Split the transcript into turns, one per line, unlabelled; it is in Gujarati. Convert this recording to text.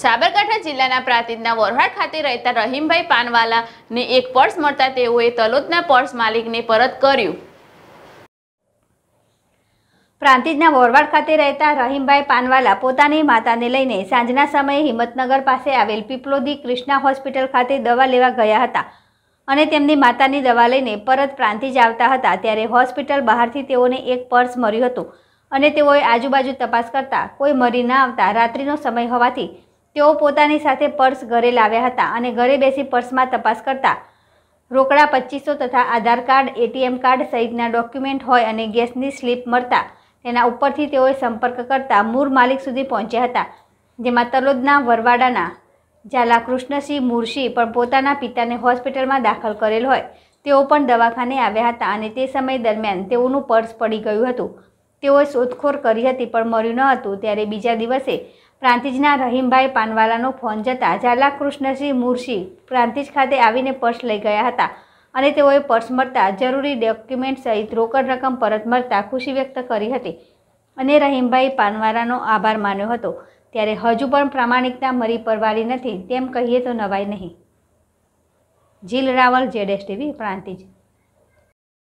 સાબરકાંઠા જિલ્લાના પ્રાંતિજના વરહાડ ખાતે રહેતા રહીમભાઈ પાનવાલાને એક પર્સ મળતા તેઓએ તલોદના પર્સ માલિકને પરત કર્યું.
પ્રાંતિજના વોરવાડ ખાતે રહેતા રહીમભાઈ પાનવાલા પોતાની માતાને લઈને સાંજના સમયે હિંમતનગર પાસે આવેલ પીપલોદી કૃષ્ણા હોસ્પિટલ ખાતે દવા લેવા ગયા હતા અને તેમની માતાની દવા લઈને પરત પ્રાંતિજ આવતા હતા ત્યારે હોસ્પિટલ બહારથી તેઓને એક પર્સ મળ્યું હતું અને તેઓએ આજુબાજુ તપાસ કરતા કોઈ મરી ના આવતા રાત્રિનો સમય હોવાથી તેઓ પોતાની સાથે પર્સ ઘરે લાવ્યા હતા અને ઘરે બેસી પર્સમાં તપાસ કરતા રોકડા પચીસો તથા આધાર કાર્ડ, એટીએમ કાર્ડ સહિતના ડોક્યુમેન્ટ હોય અને ગેસની સ્લીપ મળતા તેના ઉપરથી તેઓએ સંપર્ક કરતા મૂળ માલિક સુધી પહોંચ્યા હતા, જેમાં તલોદના વરવાડાના ઝાલા કૃષ્ણસિંહ મુરશી પણ પોતાના પિતાને હોસ્પિટલમાં દાખલ કરેલ હોય. તેઓ પણ દવાખાને આવ્યા હતા અને તે સમય દરમિયાન તેઓનું પર્સ પડી ગયું હતું. તેઓએ શોધખોળ કરી હતી, પણ મળ્યું ન હતું. ત્યારે બીજા દિવસે પ્રાંતિજના રહીમભાઈ પાનવાલાનો ફોન જતાં ઝાલા કૃષ્ણસિંહ મુર્શી પ્રાંતિજ ખાતે આવીને પર્સ લઈ ગયા હતા અને તેઓએ પર્સ મળતા જરૂરી ડોક્યુમેન્ટ સહિત રોકડ રકમ પરત મળતા ખુશી વ્યક્ત કરી હતી અને રહીમભાઈ પાનવાલાનો આભાર માન્યો હતો. ત્યારે હજુ પણ પ્રામાણિકતા મરી પરવારી નથી, તેમ કહીએ તો નવાય નહીં. જીલ રાવલ, જેડેશ ટીવી, પ્રાંતિજ.